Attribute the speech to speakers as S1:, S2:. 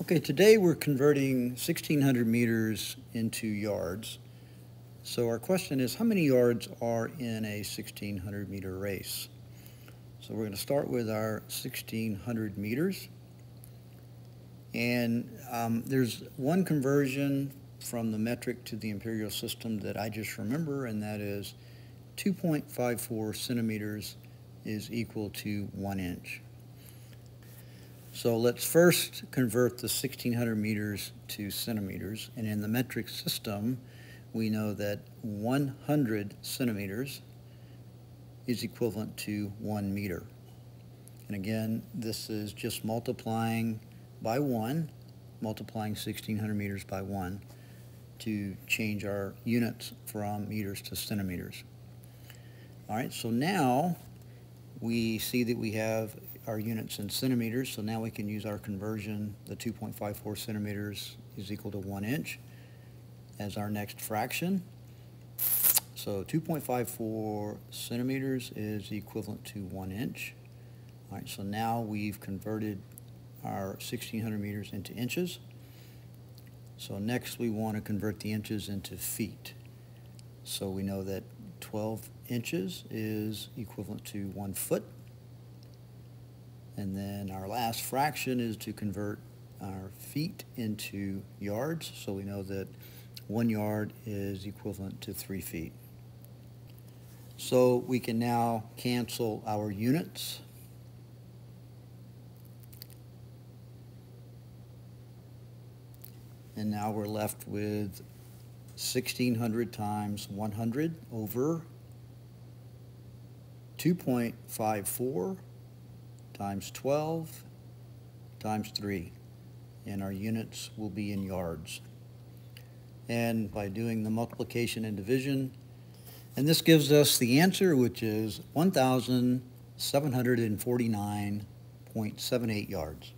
S1: Okay, today we're converting 1,600 meters into yards. So our question is, how many yards are in a 1,600 meter race? So we're going to start with our 1,600 meters. And um, there's one conversion from the metric to the imperial system that I just remember, and that is 2.54 centimeters is equal to one inch. So let's first convert the 1600 meters to centimeters. And in the metric system, we know that 100 centimeters is equivalent to one meter. And again, this is just multiplying by one, multiplying 1600 meters by one to change our units from meters to centimeters. All right, so now we see that we have our units in centimeters, so now we can use our conversion. The 2.54 centimeters is equal to one inch as our next fraction. So 2.54 centimeters is equivalent to one inch. All right, so now we've converted our 1600 meters into inches. So next we want to convert the inches into feet. So we know that 12 inches is equivalent to one foot. And then our last fraction is to convert our feet into yards. So we know that one yard is equivalent to three feet. So we can now cancel our units. And now we're left with 1600 times 100 over 2.54 times 12 times 3. And our units will be in yards. And by doing the multiplication and division, and this gives us the answer, which is 1,749.78 yards.